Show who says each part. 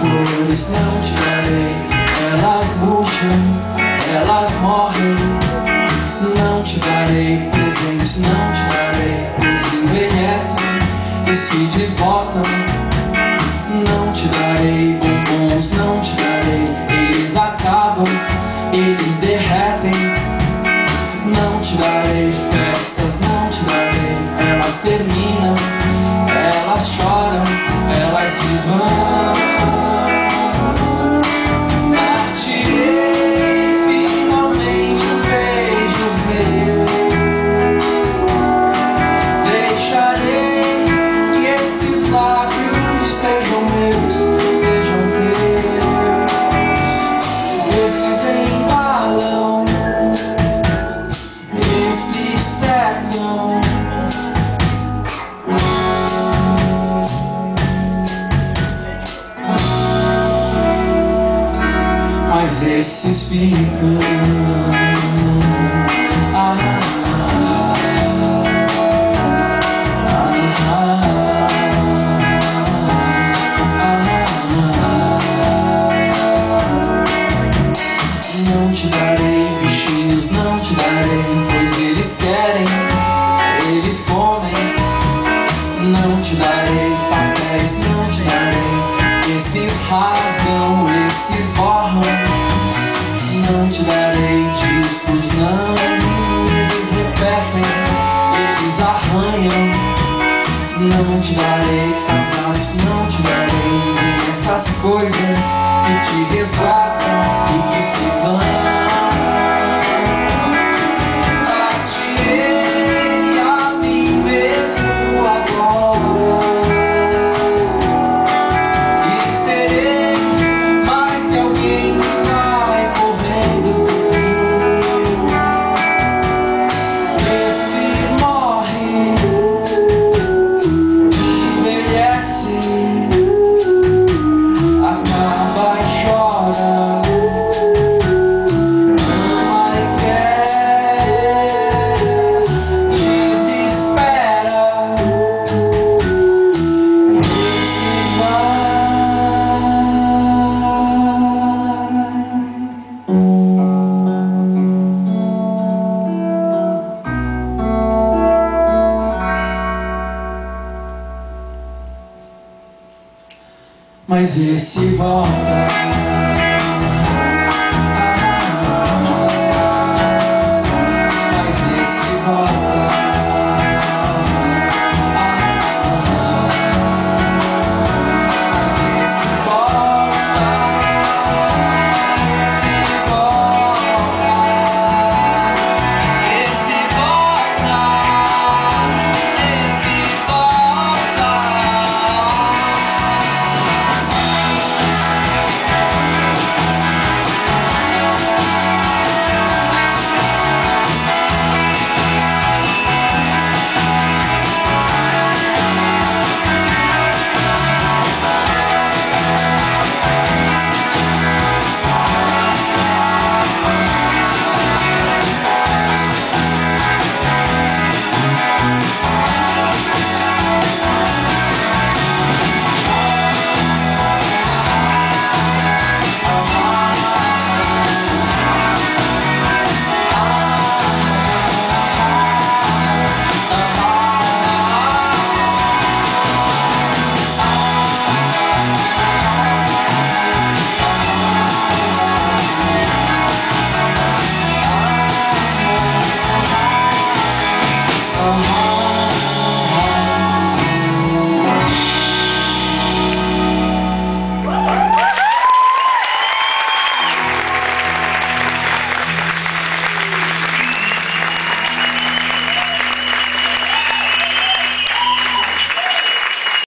Speaker 1: Flores não te darei, elas murcham, elas morrem. Não te darei presentes, não te darei, pois envelhecem e se desbotam. Não te darei bombons, não te darei, eles acabam, eles derretem. Não te darei festas, não te darei, elas terminam. Mas esses ficam. Ah, Não te darei bichinhos, não te darei, pois eles querem, Não te darei casados, não te darei essas coisas que te resgatam e que se vão. Mas esse volta